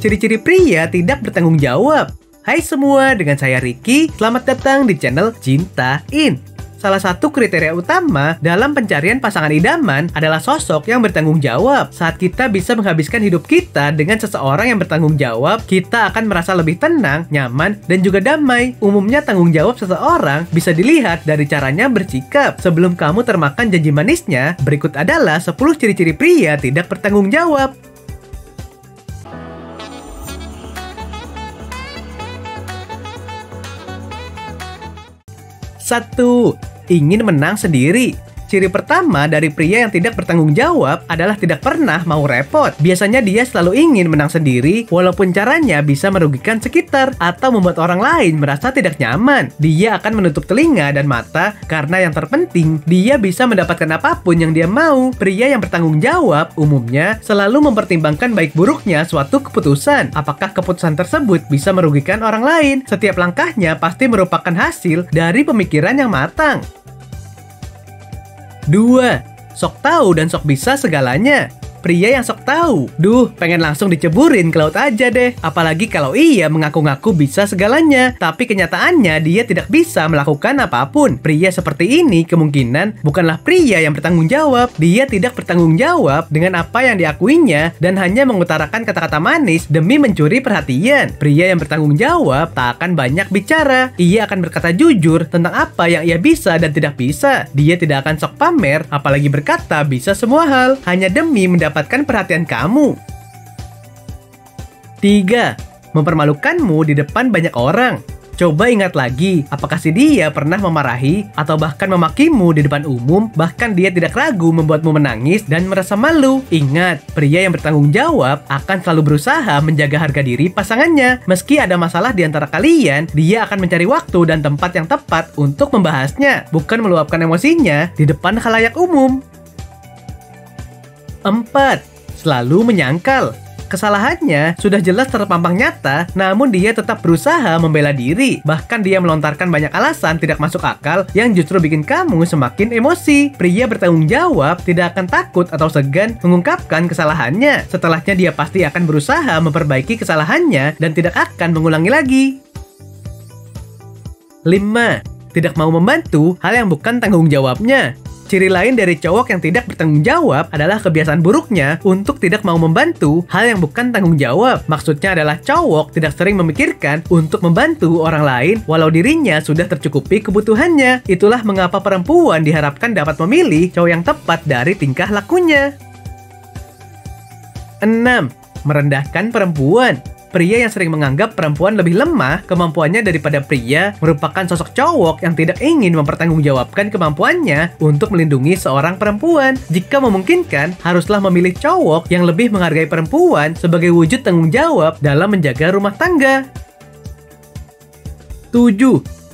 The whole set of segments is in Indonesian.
ciri-ciri pria tidak bertanggung jawab. Hai semua, dengan saya Ricky. Selamat datang di channel Cinta In. Salah satu kriteria utama dalam pencarian pasangan idaman adalah sosok yang bertanggung jawab. Saat kita bisa menghabiskan hidup kita dengan seseorang yang bertanggung jawab, kita akan merasa lebih tenang, nyaman, dan juga damai. Umumnya tanggung jawab seseorang bisa dilihat dari caranya bersikap. Sebelum kamu termakan janji manisnya, berikut adalah 10 ciri-ciri pria tidak bertanggung jawab. Satu, ingin menang sendiri. Ciri pertama dari pria yang tidak bertanggung jawab adalah tidak pernah mau repot. Biasanya dia selalu ingin menang sendiri, walaupun caranya bisa merugikan sekitar atau membuat orang lain merasa tidak nyaman. Dia akan menutup telinga dan mata karena yang terpenting, dia bisa mendapatkan apa pun yang dia mau. Pria yang bertanggung jawab umumnya selalu mempertimbangkan baik buruknya suatu keputusan. Apakah keputusan tersebut bisa merugikan orang lain? Setiap langkahnya pasti merupakan hasil dari pemikiran yang matang. 2. Sok tahu dan sok bisa segalanya. Pria yang sok tahu, duh pengen langsung diceburin ke laut aja deh. Apalagi kalau ia mengaku-ngaku bisa segalanya, tapi kenyataannya dia tidak bisa melakukan apa pun. Pria seperti ini kemungkinan bukanlah pria yang bertanggung jawab. Dia tidak bertanggung jawab dengan apa yang diakuinya dan hanya mengutarakan kata-kata manis demi mencuri perhatian. Pria yang bertanggung jawab tak akan banyak bicara. Ia akan berkata jujur tentang apa yang ia bisa dan tidak bisa. Dia tidak akan sok pamer, apalagi berkata bisa semua hal hanya demi mendapatkan mendapatkan perhatian kamu. 3. Mempermalukanmu di depan banyak orang. Coba ingat lagi, apakah si dia pernah memarahi atau bahkan memakimu di depan umum, bahkan dia tidak ragu membuatmu menangis dan merasa malu. Ingat, pria yang bertanggung jawab akan selalu berusaha menjaga harga diri pasangannya. Meski ada masalah di antara kalian, dia akan mencari waktu dan tempat yang tepat untuk membahasnya, bukan meluapkan emosinya di depan khalayak umum. 4. Selalu menyangkal. Kesalahannya sudah jelas terpampang nyata, namun dia tetap berusaha membela diri. Bahkan dia melontarkan banyak alasan tidak masuk akal yang justru bikin kamu semakin emosi. Pria bertanggung jawab tidak akan takut atau segan mengungkapkan kesalahannya. Setelahnya dia pasti akan berusaha memperbaiki kesalahannya dan tidak akan mengulangi lagi. 5. Tidak mau membantu hal yang bukan tanggung jawabnya. Ciri lain dari cowok yang tidak bertanggung jawab adalah kebiasaan buruknya untuk tidak mau membantu hal yang bukan tanggung jawab. Maksudnya adalah cowok tidak sering memikirkan untuk membantu orang lain walau dirinya sudah tercukupi kebutuhannya. Itulah mengapa perempuan diharapkan dapat memilih cowok yang tepat dari tingkah lakunya. 6. Merendahkan perempuan Pria yang sering menganggap perempuan lebih lemah kemampuannya daripada pria merupakan sosok cowok yang tidak ingin mempertanggungjawabkan kemampuannya untuk melindungi seorang perempuan. Jika memungkinkan, haruslah memilih cowok yang lebih menghargai perempuan sebagai wujud tanggung jawab dalam menjaga rumah tangga. 7.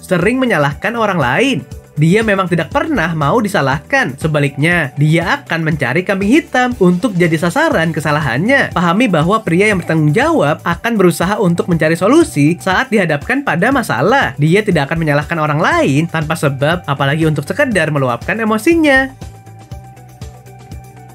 Sering menyalahkan orang lain. Dia memang tidak pernah mau disalahkan. Sebaliknya, dia akan mencari kambing hitam untuk jadi sasaran kesalahannya. Pahami bahwa pria yang bertanggung jawab akan berusaha untuk mencari solusi saat dihadapkan pada masalah. Dia tidak akan menyalahkan orang lain tanpa sebab, apalagi untuk sekedar meluapkan emosinya.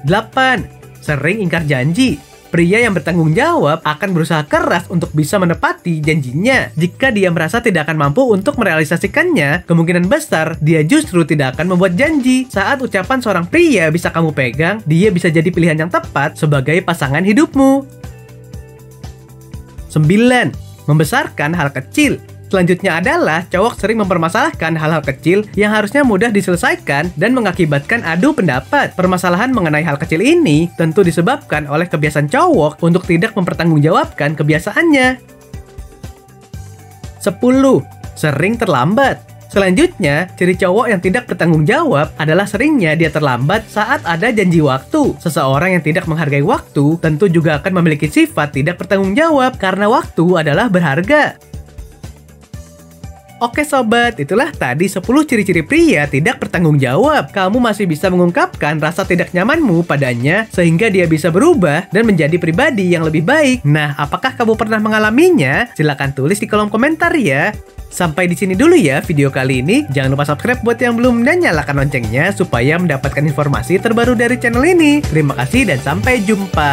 8. Sering ingkar janji Pria yang bertanggung jawab akan berusaha keras untuk bisa menepati janjinya. Jika dia merasa tidak akan mampu untuk merealisasikannya, kemungkinan besar dia justru tidak akan membuat janji. Saat ucapan seorang pria bisa kamu pegang, dia bisa jadi pilihan yang tepat sebagai pasangan hidupmu. 9. Membesarkan hal kecil Selanjutnya adalah cowok sering mempermasalahkan hal-hal kecil yang harusnya mudah diselesaikan dan mengakibatkan adu pendapat. Permasalahan mengenai hal kecil ini tentu disebabkan oleh kebiasaan cowok untuk tidak mempertanggungjawabkan kebiasaannya. 10. Sering terlambat Selanjutnya, ciri cowok yang tidak bertanggung jawab adalah seringnya dia terlambat saat ada janji waktu. Seseorang yang tidak menghargai waktu tentu juga akan memiliki sifat tidak bertanggung jawab karena waktu adalah berharga. Oke sobat, itulah tadi 10 ciri-ciri pria tidak bertanggung jawab. Kamu masih bisa mengungkapkan rasa tidak nyamanmu padanya sehingga dia bisa berubah dan menjadi pribadi yang lebih baik. Nah, apakah kamu pernah mengalaminya? Silahkan tulis di kolom komentar ya. Sampai di sini dulu ya video kali ini. Jangan lupa subscribe buat yang belum dan nyalakan loncengnya supaya mendapatkan informasi terbaru dari channel ini. Terima kasih dan sampai jumpa.